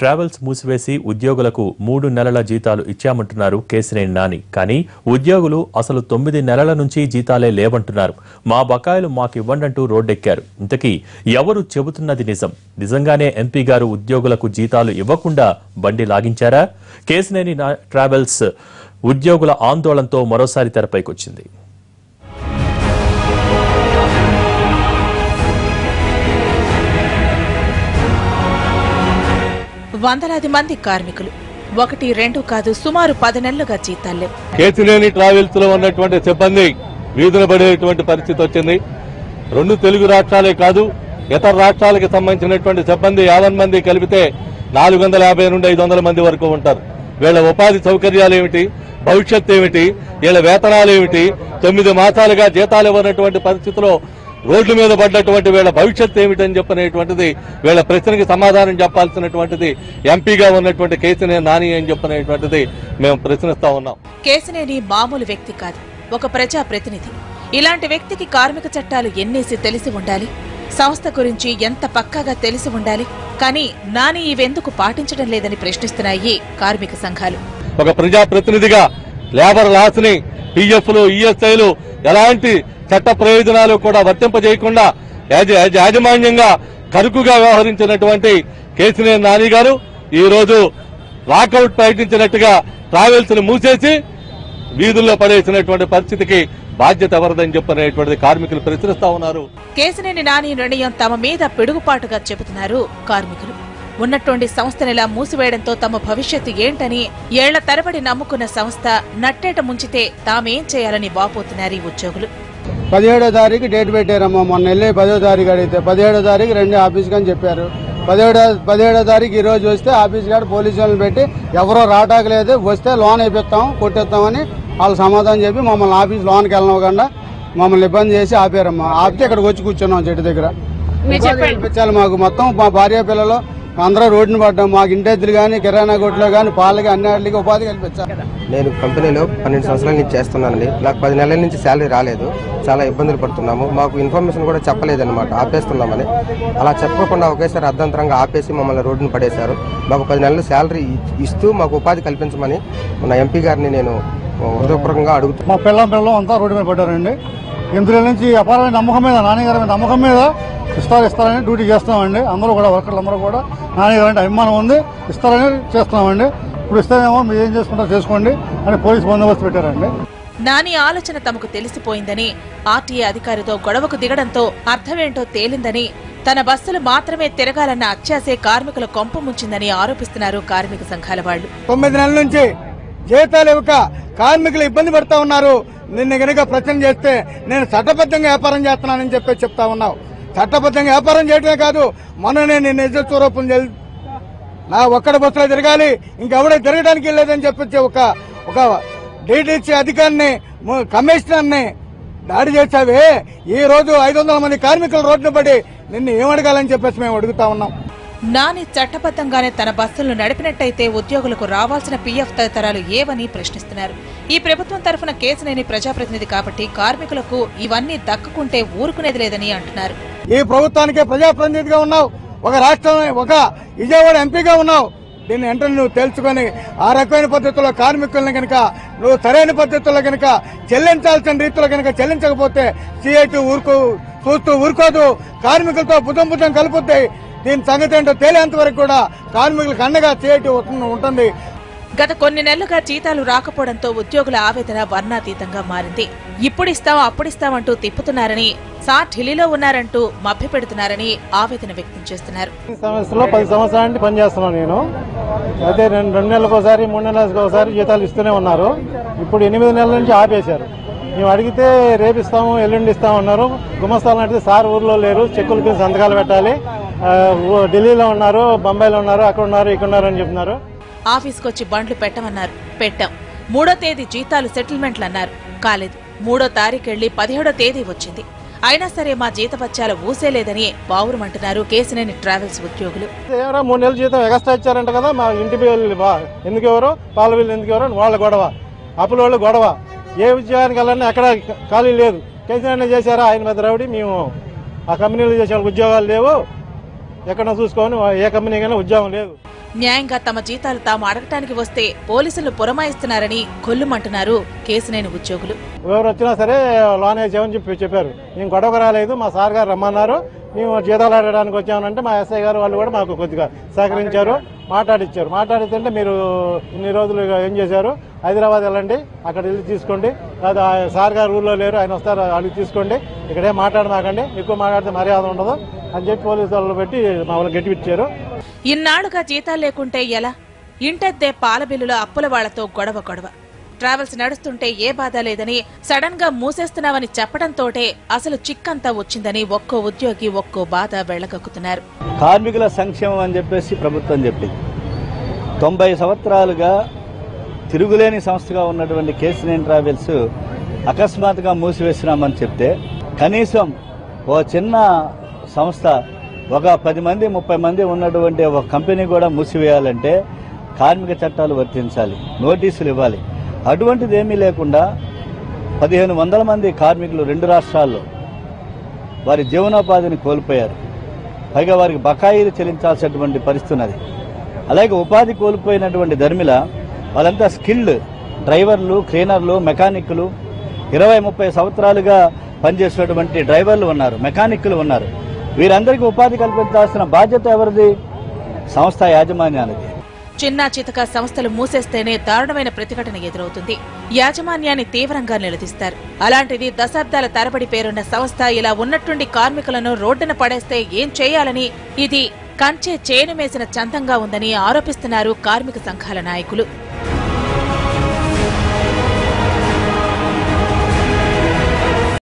Travels మూసివేసి ఉద్యోగులకు మూడు నెలల జీతాలు ఇచ్చామంటున్నారు కేసినేని నాని. కానీ ఉద్యోగులు అసలు తొమ్మిది నెలల నుంచి జీతాలే లేవంటున్నారు. మా బకాయిలు మాకు ఇవ్వండంటూ రోడ్డెక్కారు. ఇంతకీ ఎవరు చెబుతున్నది నిజం? నిజంగానే ఎంపీ గారు ఉద్యోగులకు జీతాలు ఇవ్వకుండా బండి లాగించారా? కేసినేని నా- ట్రావెల్స్ ఉద్యోగుల ఆందోళనతో మరోసారి తెరపైకొచ్చింది. వందలాది మంది కార్మికులు. ఒకటి రెండు కాదు సుమారు పది నెలలుగా జీతాలు. కేతినేని ట్రావెల్స్లో ఉన్నటువంటి సిబ్బంది వీధులు పడేటువంటి పరిస్థితి వచ్చింది. రెండు తెలుగు రాష్ట్రాలే కాదు ఇతర రాష్ట్రాలకు సంబంధించినటువంటి సిబ్బంది యాభై మంది కలిపితే నాలుగు వందల యాభై నుండి ఐదు వందల మంది వరకు ఉంటారు. వీళ్ళ ఉపాధి సౌకర్యాలు ఏమిటి? భవిష్యత్ ఏమిటి? వీళ్ళ వేతనాలు ఏమిటి? తొమ్మిది మాసాలుగా జీతాలు ఇవ్వనటువంటి పరిస్థితిలో రోడ్ల మీద పడ్డటువంటి వీళ్ళ భవిష్యత్ ఏమిటని చెప్పనేటువంటిది వీళ్ళ ప్రశ్నకి సమాధానం చెప్పాల్సినటువంటిది ఎంపీగా ఉన్నటువంటి కేసీనే నాని అని చెప్పనేటువంటిది మేము ప్రశ్నిస్తా ఉన్నాం. కేసినేని మామూలు వ్యక్తి కాదు ఒక ప్రజా ప్రతినిధి ఇలాంటి వ్యక్తికి కార్మిక చట్టాలు ఎన్నేసి తెలిసి ఉండాలి? సంస్థ గురించి ఎంత పక్కాగా తెలిసి ఉండాలి? కానీ నాని ఇవెందుకు పాటించడం లేదని ప్రశ్నిస్తున్నాయి కార్మిక సంఘాలు. ఒక ప్రజా ప్రతినిధిగా లేబర్ లాస్ని పిఎఫ్లు ఈఎస్ఐలు ఎలాంటి చట్ట ప్రయోజనాలు కూడా వర్తింపజేయకుండా యాజమాన్యంగా కరుకుగా వ్యవహరించినటువంటి కేసీనేని నాని గారు ఈ రోజు లాకౌట్ ప్రకటించినట్టుగా ట్రావెల్స్ను మూసేసి వీధుల్లో పడేసినటువంటి పరిస్థితికి బాధ్యత ఎవరిదని చెప్పనేటువంటిది కార్మికులు ప్రశ్నిస్తా ఉన్నారు. కేసినేని నాని నిర్ణయం తమ మీద పిడుగుపాటుగా చెబుతున్నారు కార్మికులు. ఉన్నటువంటి సంస్థనిలా మూసివేయడంతో తమ భవిష్యత్తు ఏంటని ఏళ్ళ తరబడి నమ్ముకున్న సంస్థ నట్టేట ముంచితే తామేం చేయాలని వాపోతున్నారు ఈ ఉద్యోగులు. పదిహేడో తారీఖు డేట్ పెట్టారమ్మా. మొన్న వెళ్ళి పదో తారీఖు అడిగితే పదిహేడో తారీఖు రెండు ఆఫీస్కి అని చెప్పారు. పదిహేడో పదిహేడో తారీఖు ఈ రోజు వస్తే ఆఫీస్ కాడ పోలీసు వాళ్ళని పెట్టి ఎవరో రాటాకలేదు వస్తే లోన్ అయిపోతాం కొట్టేస్తామని వాళ్ళు సమాధానం చెప్పి మమ్మల్ని ఆఫీస్ లోన్కి వెళ్ళనివ్వకుండా మమ్మల్ని ఇబ్బంది చేసి ఆపారమ్మా. ఆపితే ఇక్కడికి వచ్చి కూర్చున్నాం చెట్టు దగ్గర. కల్పించాలి మాకు. మొత్తం మా భార్య పిల్లలు అందరూ రోడ్డున పడ్డాం. మాకు ఇంటెద్దులు కానీ కిరాణా కొట్లో కానీ పాలకి అన్నిటికి ఉపాధి కల్పించాలి. నేను కంపెనీలో పన్నెండు సంవత్సరాల నుంచి చేస్తున్నానండి. నాకు పది నెలల నుంచి శాలరీ రాలేదు. చాలా ఇబ్బందులు పడుతున్నాము. మాకు ఇన్ఫర్మేషన్ కూడా చెప్పలేదన్నమాట. ఆపేస్తున్నామని. అలా చెప్పకుండా ఒకేసారి అర్ధంతరంగా ఆపేసి మమ్మల్ని రోడ్డును పడేశారు. మాకు పది నెలలు శాలరీ ఇస్తూ మాకు ఉపాధి కల్పించమని మన ఎంపీ గారిని నేను హృదయపూర్వకంగా అడుగుతున్నాను మా పిల్లం పిల్లం అంతా రోడ్డు మీద పడ్డారండి. ఇందులో నుంచి అపారమైన నమ్మకం మీద నాన్నగారి మీద నమ్మకం మీద ఇస్తారు ఇస్తారని డ్యూటీ చేస్తామండి అందరూ కూడా వర్కర్లు అందరూ కూడా నాన్నగారు అంటే అభిమానం ఉంది ఇస్తారని చేస్తున్నామండి. ఇప్పుడు ఇస్తారేమో మీరు ఏం చేసుకుంటారో చేసుకోండి అని పోలీస్ బందోబస్తు పెట్టారండి. నాని ఆలోచన తమకు తెలిసిపోయిందని ఆర్టీఏ అధికారితో గొడవకు దిగడంతో అర్థమేంటో తేలిందని తన బస్సులు మాత్రమే తిరగాలన్న అత్యాసే కార్మికుల కొంప ముంచిందని ఆరోపిస్తున్నారు కార్మిక సంఘాల వాళ్ళు తొమ్మిది నెలల నుంచి జీతాలు ఇవ్వక కార్మికులు ఇబ్బంది పడతా ఉన్నారు. నిన్న గనుక ప్రశ్న చేస్తే నేను చట్టబద్ధంగా వ్యాపారం చేస్తున్నానని చెప్పి చెప్తా ఉన్నావు. చట్టబద్ధంగా వ్యాపారం చేయడమే కాదు మొన్న నేను నిజ స్వరూపం నా ఒక్కడ బస్సులో తిరగాలి ఇంకెవడే తిరగడానికి లేదని చెప్పి ఒక ఒక డీటీసీ అధికారిని కమిషనర్ని దాడి చేశావే. ఈ రోజు ఐదు వందల మంది కార్మికులు రోడ్డున పడి నిన్ను ఏమడగాలని చెప్పేసి మేము అడుగుతా ఉన్నాం. నాని చట్టబద్ధంగానే తన బస్సులను నడిపినట్టయితే ఉద్యోగులకు రావాల్సిన పీఎఫ్ తదితరాలు ఏవని ప్రశ్నిస్తున్నారు. ఈ ప్రభుత్వం తరఫున కేసులేని ప్రజాప్రతినిధి కాబట్టి కార్మికులకు ఇవన్నీ దక్కుకుంటే ఊరుకునేది లేదని అంటున్నారు. ఈ ప్రభుత్వానికే ప్రజాప్రతినిధిగా ఉన్నావు. ఒక రాష్ట్రం ఒక విజయవాడ ఎంపీగా ఉన్నావు. దీన్ని వెంటనే నువ్వు తెలుసుకొని ఆ రకమైన పద్ధతిలో కార్మికులను కనుక నువ్వు సరైన పద్ధతిలో కనుక చెల్లించాల్సిన రీతిలో కనుక చెల్లించకపోతే సిఐటి ఊరుకో చూస్తూ ఊరుకోదు. కార్మికులతో బుధం బుధం కలుపుతాయి దీని సంగతి ఏంటో తేలేంత వరకు కూడా కార్మికులకు అండగా సిఐటి ఉంటుంది. గత కొన్ని నెలలుగా జీతాలు రాకపోవడంతో ఉద్యోగుల ఆవేదన వర్ణాతీతంగా మారింది. ఇప్పుడిస్తాం అప్పుడిస్తామంటూ తిప్పుతున్నారని సార్ ఢిల్లీలో ఉన్నారంటూ మభ్యపెడుతున్నారని ఆవేదన వ్యక్తం చేస్తున్నారు. ఈ సంవత్సరంలో పది సంవత్సరాల నుండి పనిచేస్తున్నాను నేను. అయితే రెండు రెండు నెలలకు ఒకసారి మూడు నెలలకు ఒకసారి జీతాలు ఇస్తూనే ఉన్నారు. ఇప్పుడు ఎనిమిది నెలల నుంచి ఆపేశారు. మేము అడిగితే రేపు ఇస్తాము ఎల్లుండి ఇస్తాము అన్నారు. గుమస్తాలను అడిగితే సార్ ఊర్లో లేరు చెక్కులు కింద సంతకాలు పెట్టాలి. ఢిల్లీలో ఉన్నారు బొంబాయిలో ఉన్నారు అక్కడ ఉన్నారు ఇక్కడ ఉన్నారు అని చెప్తున్నారు. ఆఫీస్కొచ్చి బండ్లు పెట్టమన్నారు. పెట్టాం. మూడో తేదీ జీతాలు సెటిల్మెంట్లు అన్నారు కాలేదు. మూడో తారీఖెళ్ళి పదిహేడో తేదీ వచ్చింది. అయినా సరే మా జీతపత్యాలు ఊసేలేదని బావురమంటున్నారు కేసినేని ట్రావెల్స్ ఉద్యోగులు. ఎవరో మూడు నెలల జీతం ఎగస్ట్రా ఇచ్చారంట కదా మా ఇంటి బిల్లు ఎందుకు ఎవరు పాల బిల్లు ఎందుకు ఎవరు వాళ్ళ గొడవ. అప్పుల వాళ్ళు గొడవ. ఏ ఉద్యోగానికి వెళ్ళాలని అక్కడ ఖాళీ లేదు. కేసీఆర్ చేశారా? ఆయన పెద్ద రౌడి. మేము ఆ కంపెనీలో చేసే వాళ్ళకి ఉద్యోగాలు లేవు. ఎక్కడ చూసుకొని ఏ కంపెనీకైనా ఉద్యోగం లేదు. న్యాయంగా తమ జీతాలు తాము అడగటానికి వస్తే పోలీసులు పురమాయిస్తున్నారని కొల్లుమంటున్నారు కేసునేని ఉద్యోగులు. ఎవరు వచ్చినా సరే లోన్ వేసామని చెప్పి చెప్పారు. మేము గొడవ రాలేదు మా సార్ గారు రమ్మన్నారు. మేము జీతాలు అడగడానికి వచ్చామనంటే మా ఎస్ఐ గారు వాళ్ళు కూడా మాకు కొద్దిగా సహకరించారు. మాట్లాడిచ్చారు. మాట్లాడితే మీరు ఇన్ని రోజులు ఏం చేశారు? హైదరాబాద్ వెళ్ళండి అక్కడ వెళ్ళి తీసుకోండి. లేదా ఆ సార్ గారు ఊళ్ళో లేరు ఆయన వస్తారు అడిగి తీసుకోండి. ఇక్కడే మాట్లాడమాకండి. ఎక్కువ మాట్లాడితే మర్యాద ఉండదు అని చెప్పి పోలీసు వాళ్ళు పెట్టి మమ్మల్ని గట్టిపిచ్చారు ఇన్నాళ్ళుగా జీతాలు లేకుంటే ఎలా? ఇంటద్దే పాల బిల్లుల అప్పుల వాళ్ళతో గొడవ గొడవ. ట్రావెల్స్ నడుస్తుంటే ఏ బాధ లేదని సడన్గా మూసేస్తున్నామని చెప్పడంతోటే అసలు చిక్కంతా వచ్చిందని ఒక్కో ఉద్యోగి ఒక్కో బాధ వెళ్ళగక్కుతున్నారు. కార్మికుల సంక్షేమం అని చెప్పేసి ప్రభుత్వం చెప్పింది. తొంభై సంవత్సరాలుగా తిరుగులేని సంస్థగా ఉన్నటువంటి కేసీఎన్ ట్రావెల్స్ అకస్మాత్తుగా మూసివేస్తున్నామని చెప్తే కనీసం ఓ చిన్న సంస్థ ఒక పది మంది ముప్పై మంది ఉన్నటువంటి ఒక కంపెనీ కూడా మూసివేయాలంటే కార్మిక చట్టాలు వర్తించాలి నోటీసులు ఇవ్వాలి. అటువంటిది ఏమీ లేకుండా పదిహేను వందల మంది కార్మికులు రెండు రాష్ట్రాల్లో వారి జీవనోపాధిని కోల్పోయారు. పైగా వారికి బకాయిలు చెల్లించాల్సినటువంటి పరిస్థితి ఉన్నది. అలాగే ఉపాధి కోల్పోయినటువంటి ధర్మిల వాళ్ళంతా స్కిల్డ్ డ్రైవర్లు క్లీనర్లు మెకానిక్లు ఇరవై ముప్పై సంవత్సరాలుగా పనిచేసినటువంటి డ్రైవర్లు ఉన్నారు మెకానిక్లు ఉన్నారు. వీరందరికీ ఉపాధి కల్పించాల్సిన బాధ్యత ఎవరిది? సంస్థ యాజమాన్యానికి చిన్నా చితక సంస్థలు మూసేస్తేనే దారుణమైన ప్రతిఘటన ఎదురవుతుంది. యాజమాన్యాన్ని తీవ్రంగా నిలదీస్తారు. అలాంటిది దశాబ్దాల తరబడి పేరున్న సంస్థ ఇలా ఉన్నట్టుండి కార్మికులను రోడ్డున పడేస్తే ఏం చేయాలని ఇది కంచె చేనుమేసిన చందంగా ఉందని ఆరోపిస్తున్నారు కార్మిక సంఘాల నాయకులు.